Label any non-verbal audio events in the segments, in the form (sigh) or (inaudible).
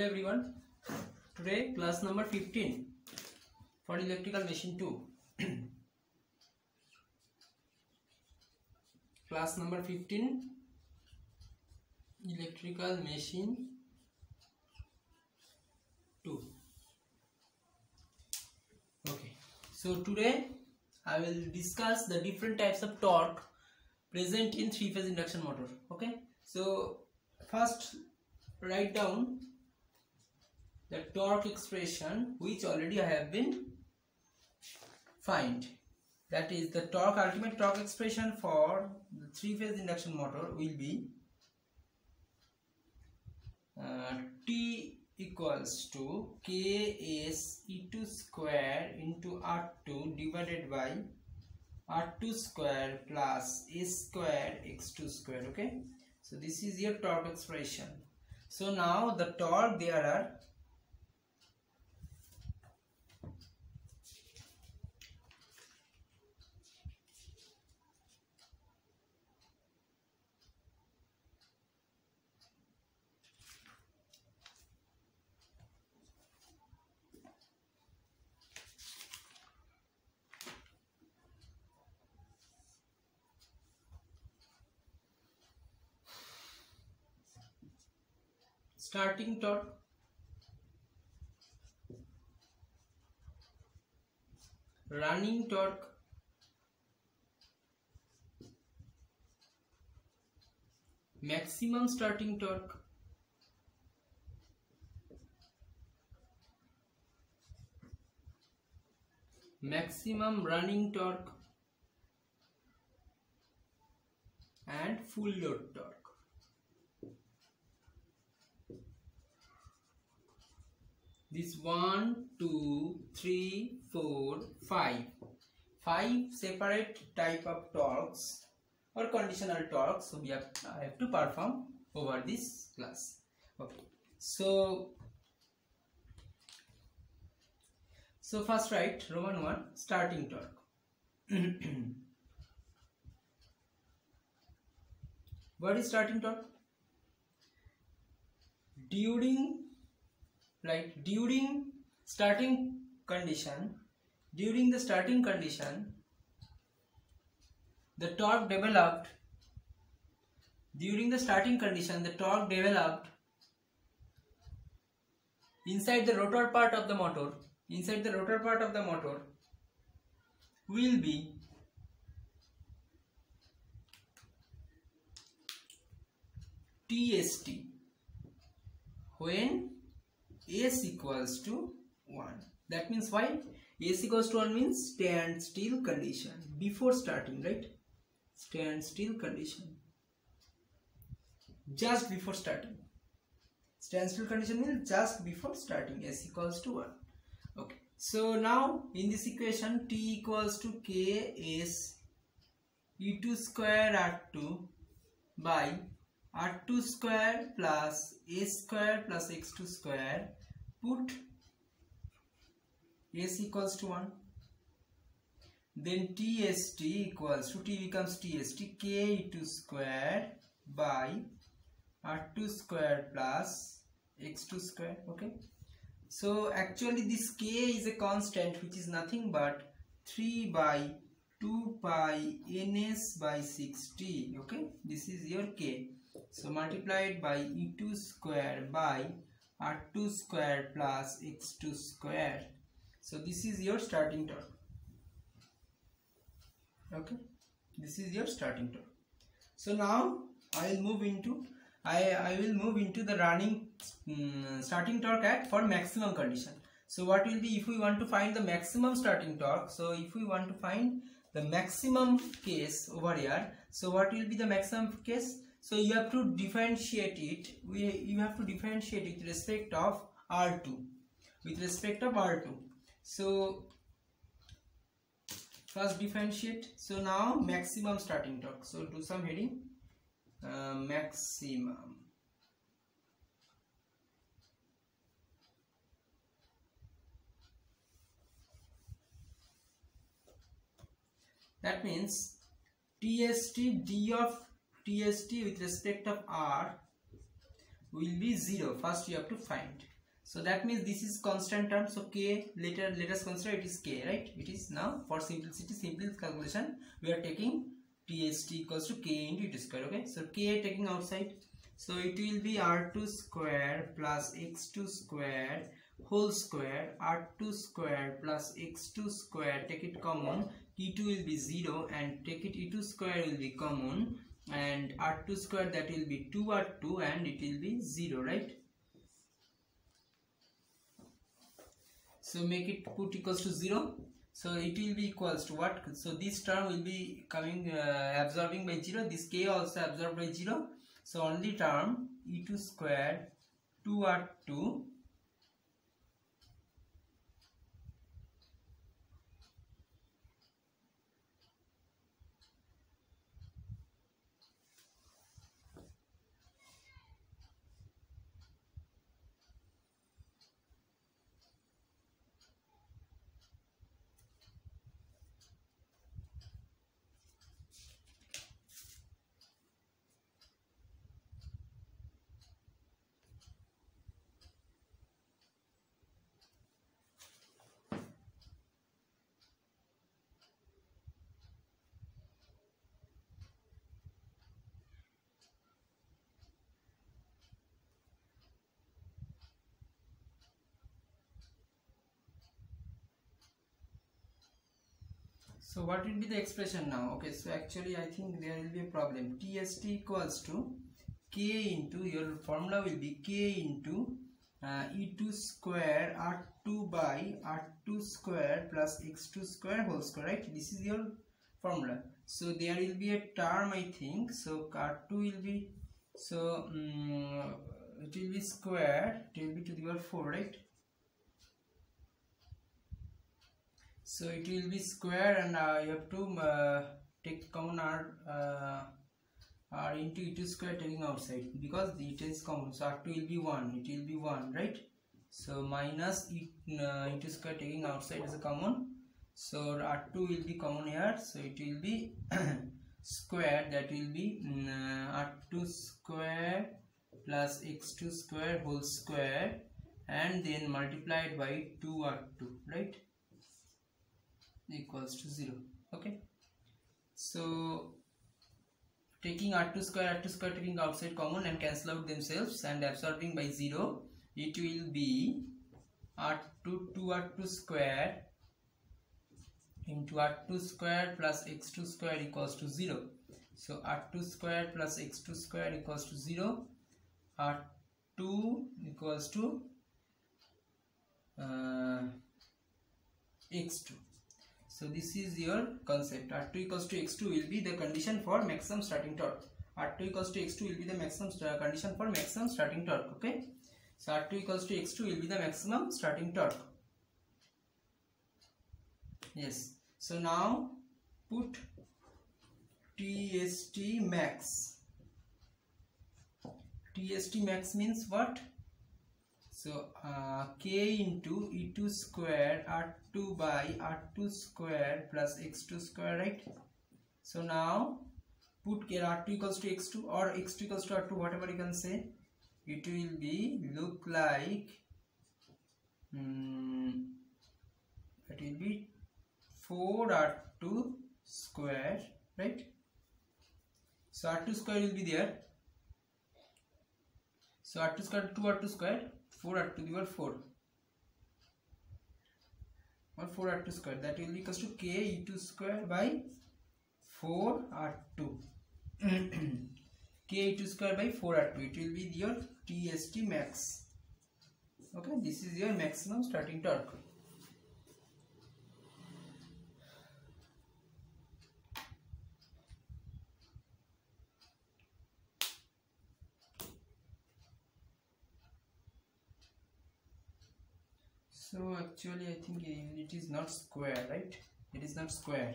hello everyone. Today class number 15 for electrical machine 2 (clears throat) class number 15 electrical machine 2 okay. So today i will discuss the different types of torque present in three phase induction motor. Okay. So first write down the torque expression which already I have been find. That is the torque ultimate torque expression for the three phase induction motor will be uh, T equals to Ks E2 square into R2 divided by R2 square plus S square X2 square okay? So this is your torque expression. So now the torque there are starting torque running torque maximum starting torque maximum running torque and full load torque this one two three four five. Five separate type of torques or conditional torques. So we have have to perform over this class. Okay. So so first write roman 1 starting torque. (clears throat) What is starting torque. During like during starting condition during the starting condition the torque developed. During the starting condition the torque developed inside the rotor part of the motor. Inside the rotor part of the motor will be TST when s equals to 1 that means why? S equals to 1 means stand still condition. Before starting right? Stand still condition. Just before starting. Stand still condition means just before starting. S equals to 1 okay. So now in this equation t equals to k s e2 square r2 by r2 square plus s square plus x2 square put s equals to 1 then tst equals to t becomes tst k e2 square by r2 square plus x2 square okay? So actually this k is a constant which is nothing but 3 by 2 pi ns by 6t okay? This is your k. So multiplied by e2 square by r2 square plus x2 square. So this is your starting torque okay? This is your starting torque so now i will move into i i will move into the running um, starting torque at for maximum condition. So what will be if we want to find the maximum starting torque? So if we want to find the maximum case over here so what will be the maximum case so you have to differentiate it. We you have to differentiate it with respect of r2 with respect of r2 so first differentiate. So now maximum starting torque. So do some heading. Uh, maximum. That means TST D of TST with respect of R will be 0 first you have to find. So that means this is constant term. So k later let us consider it is k right? It is now for simplicity simple calculation we are taking tst equals to k into it square okay? So k taking outside. So it will be r2 square plus x2 square whole square. R2 square plus x2 square take it common. T2 will be 0 and take it e2 square will be common and r2 square that will be 2 r2 and it will be 0 right? So make it put equals to 0 so it will be equals to what? So this term will be coming uh, absorbing by 0 this k also absorbed by 0 so only term e2 square 2r2 so what will be the expression now? Okay so actually i think there will be a problem. Tst equals to k into your formula will be k into uh, e2 square r2 by r2 square plus x2 square whole square right? This is your formula. So there will be a term i think. So r2 will be so um, it will be square it will be to the power 4 right so it will be square and uh, you have to uh, take common r uh, r into e2 square taking outside because it is common so r2 will be 1 it will be 1 right? So minus e, uh, e2 square taking outside is a common. So r2 will be common here. So it will be (coughs) square that will be uh, r2 square plus x2 square whole square and then multiplied by 2r2 right equals to 0 okay? So taking r2 square r2 square taking outside common and cancel out themselves and absorbing by 0 it will be r2 2r2 square into r2 square plus x2 square equals to 0 so r2 square plus x2 square equals to 0 r2 equals to uh, x2 so this is your concept. R2 equals to x2 will be the condition for maximum starting torque. R2 equals to x2 will be the maximum condition for maximum starting torque. Okay. So R2 equals to x2 will be the maximum starting torque. Yes. So now put TST max. TST max means what? So uh, k into e2 square r2 by r2 square plus x2 square right. So now put here r2 equals to x2 or x2 equals to r2 whatever you can say. It will be look like um, it will be 4 r2 square right. So r2 square will be there. So r2 square 2 r2 square 4 r to the power 4 or 4 r2 square. That will be equals to k e2 square by 4 r2 (clears throat) k e2 square by 4 r2 it will be your tst max. Okay this is your maximum starting torque so actually I think it is not square right? It is not square.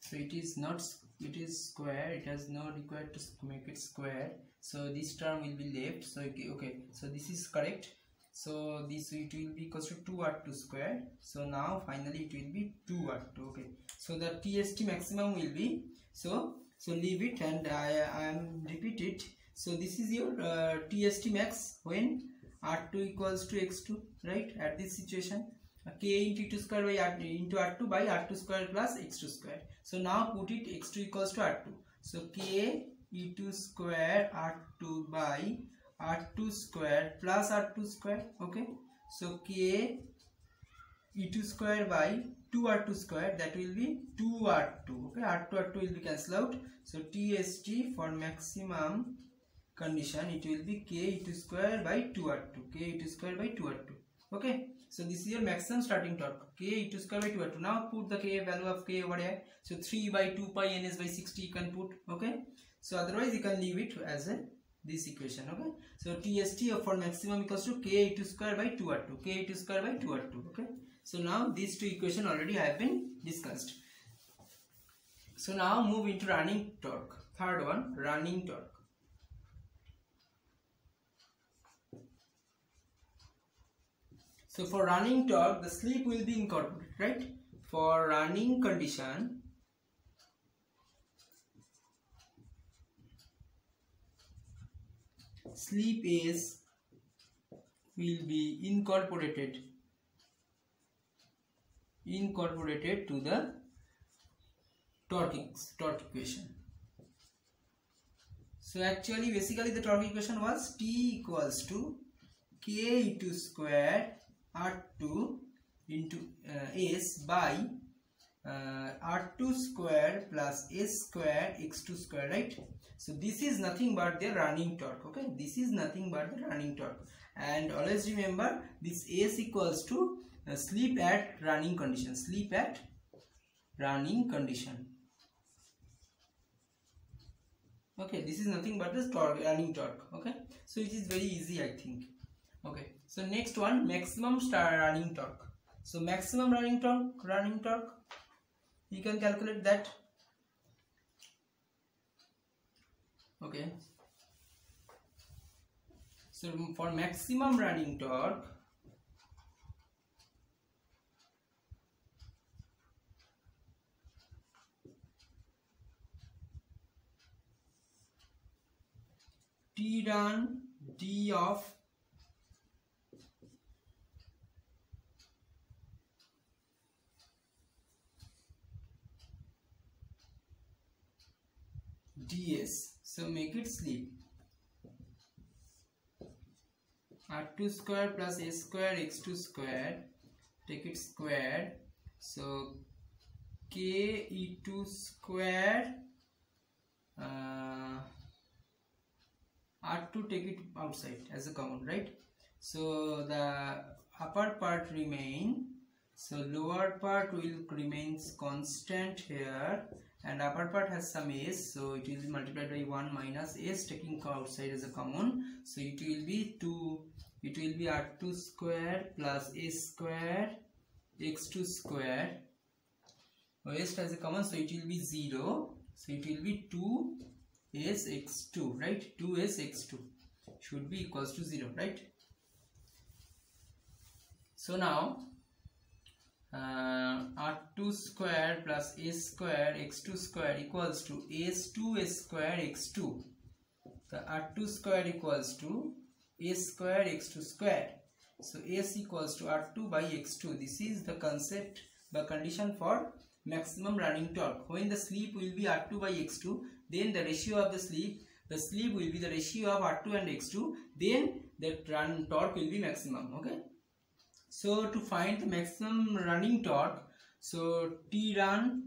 So it is not it is square it has no required to make it square. So this term will be left so okay, okay so this is correct. So this it will be equals to 2 r2 square. So now finally it will be 2 r2 okay. So the tst maximum will be so so leave it and i i am repeat it. So this is your uh, tst max when r2 equals to x2 right at this situation uh, k into e2 square by r into r2 by r2 square plus x2 square so now put it x2 equals to r2 so k e2 square r2 by r2 square plus r2 square okay so k e2 square by 2r2 square that will be 2r2 okay r2 r2 will be cancelled out so tst for maximum condition it will be k e2 square by 2r2 k e2 square by 2r2 okay so this is your maximum starting torque k e2 square by 2r2 now put the k value of k over here so 3 by 2 pi ns by 60 you can put okay so otherwise you can leave it as a this equation okay so tst for maximum equals to k e2 square by 2r2 k e2 square by 2r2 okay so now these two equation already have been discussed. So now move into running torque. Third one, running torque. So for running torque, the slip will be incorporated, right? For running condition, slip is will be incorporated incorporated to the torque, torque equation. So actually basically the torque equation was T equals to K e2 square R2 into uh, S by uh, R2 square plus S square X2 square right. So this is nothing but the running torque okay. This is nothing but the running torque and always remember this S equals to uh, sleep at running condition sleep at running condition okay this is nothing but the torque running torque okay so it is very easy i think okay so next one maximum star running torque. So maximum running torque running torque. You can calculate that. Okay. So for maximum running torque t run d of ds so make it sleep. R2 square plus a square x2 square take it square so k e2 square uh, are to take it outside as a common right? So the upper part remain so lower part will remains constant here and upper part has some s so it will be multiplied by 1 minus s taking outside as a common. So it will be 2 it will be r2 square plus s square x2 square. S as a common so it will be 0 so it will be 2 is x2 right? 2s x2 should be equals to 0 right? So now uh, r2 square plus a square x2 square equals to s2 s square x2 the r2 square equals to a square x2 square. So s equals to r2 by x2 this is the concept the condition for maximum running torque. When the slip will be r2 by x2 then the ratio of the slip the slip will be the ratio of r2 and x2 then the run torque will be maximum okay so to find the maximum running torque so t run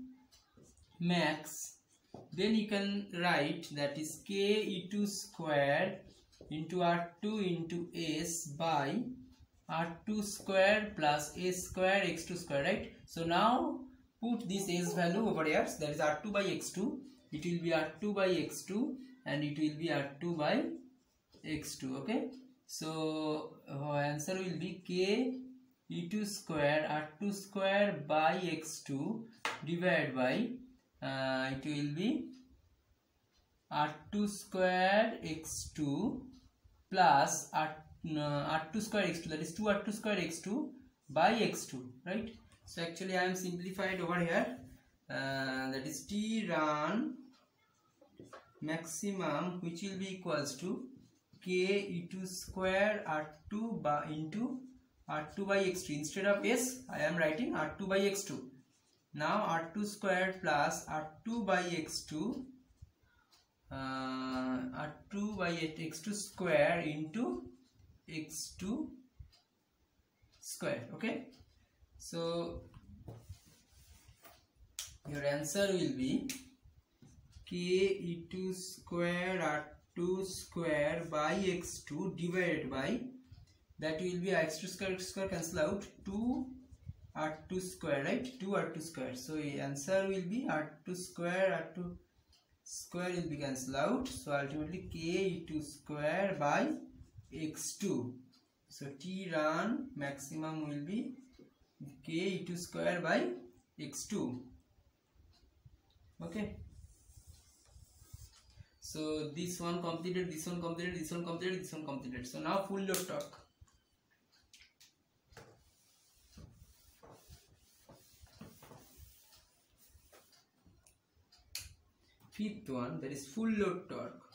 max then you can write that is k e2 square into r2 into s by r2 square plus s square x2 square right? So now put this s value over here so that is r2 by x2 it will be r2 by x2 and it will be r2 by x2 okay? So our answer will be k e2 square r2 square by x2 divided by uh, it will be r2 square x2 plus r, uh, r2 square x2 that is 2 r2 square x2 by x2 right? So actually i am simplified over here. Uh, that is t run maximum which will be equals to k e2 square r2 by into r2 by x2 instead of s i am writing r2 by x2 now r2 squared plus r2 by x2 uh, r2 by x2 square into x2 square okay? So your answer will be k e2 square r2 square by x2 divided by that will be x2 square x2 square cancel out 2 r2 square right? 2 r2 square. So answer will be r2 square r2 square will be cancel out. So ultimately k e2 square by x2 so t run maximum will be k e2 square by x2 okay. So this one completed this one completed this one completed this one completed. So now full load torque fifth one that is full load torque.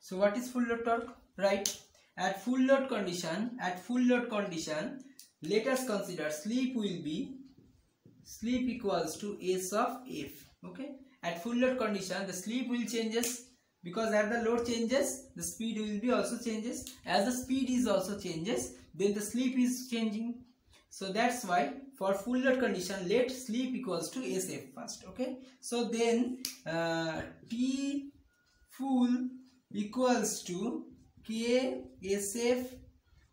So what is full load torque? Right at full load condition at full load condition let us consider slip will be slip equals to s of f okay? At full load condition the slip will changes because as the load changes the speed will be also changes. As the speed is also changes then the slip is changing so that's why for full load condition let sleep equals to sf first okay? So then uh, t full equals to k sf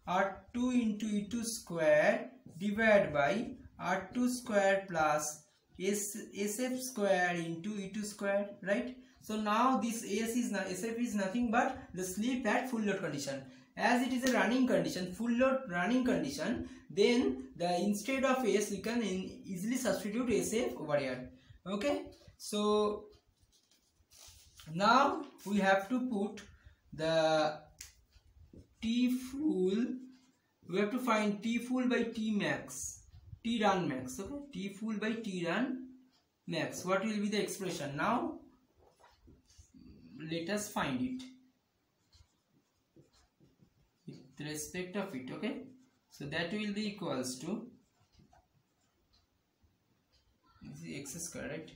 r2 into e2 square divided by r2 square plus s sf square into e2 square right? So now this s is not sf is nothing but the sleep at full load condition as it is a running condition full load running condition then the instead of s we can easily substitute sf over here okay? So now we have to put the t full we have to find t full by t max t run max okay? T full by t run max. What will be the expression? Now let us find it respect of it okay? So that will be equals to this is x square right?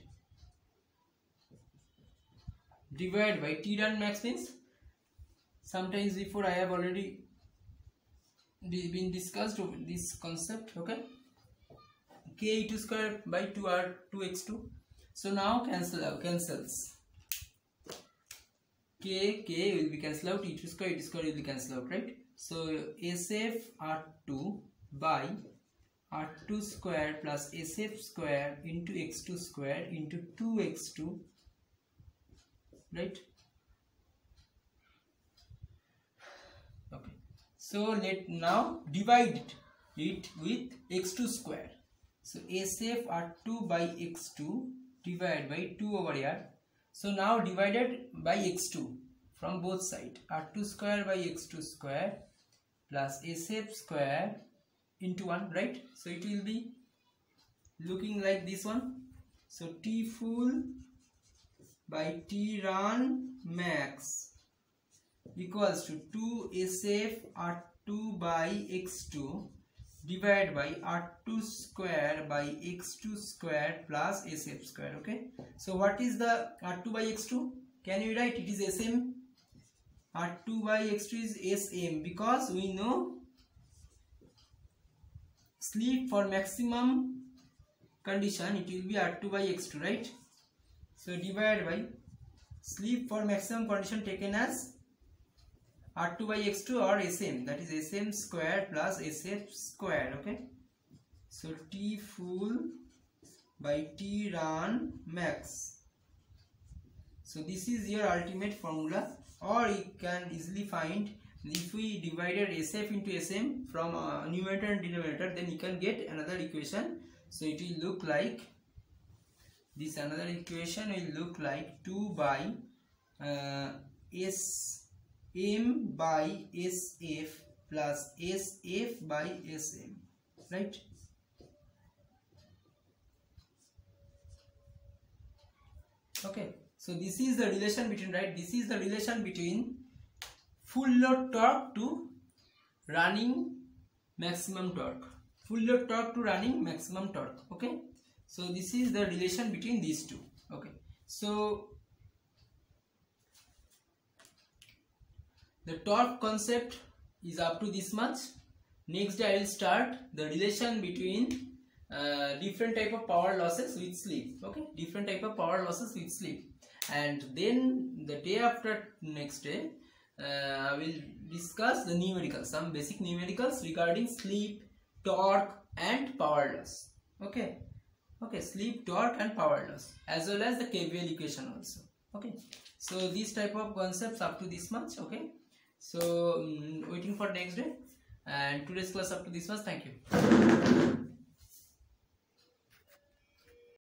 Divided by t run max means sometimes before I have already been discussed this concept okay? K e2 square by 2 r 2x2 so now cancel out cancels. K k will be cancelled out e2 square e2 square will be cancelled out right so SF R2 by R2 square plus SF square into X2 square into 2X2 right? Okay. So let now divide it with x2 square. So sf r2 by x2 divided by 2 over here. So now divided by x2 from both side. R2 square by x2 square plus sf square into 1 right? So it will be looking like this one. So t full by t run max equals to 2 sf r2 by x2 divided by r2 square by x2 square plus sf square okay? So what is the r2 by x2 can you write? It is sm R2 by X2 is Sm because we know sleep for maximum condition it will be R2 by X2 right? So divided by sleep for maximum condition taken as R2 by X2 or Sm that is Sm square plus Sf square okay? So T full by T run max. So this is your ultimate formula or you can easily find if we divided SF into SM from uh, numerator and denominator then you can get another equation. So it will look like this another equation will look like 2 by uh, S M by SF plus SF by SM right? Okay so this is the relation between right? This is the relation between full load torque to running maximum torque. Full load torque to running maximum torque okay? So this is the relation between these two okay? So the torque concept is up to this much. Next i will start the relation between uh, different type of power losses with sleep okay? Different type of power losses with sleep and then the day after next day uh, I will discuss the numericals some basic numericals regarding sleep torque and power loss okay? Okay sleep torque and power loss as well as the KVL equation also. Okay? So these type of concepts up to this much okay? So um, waiting for next day. And today's class up to this much. Thank you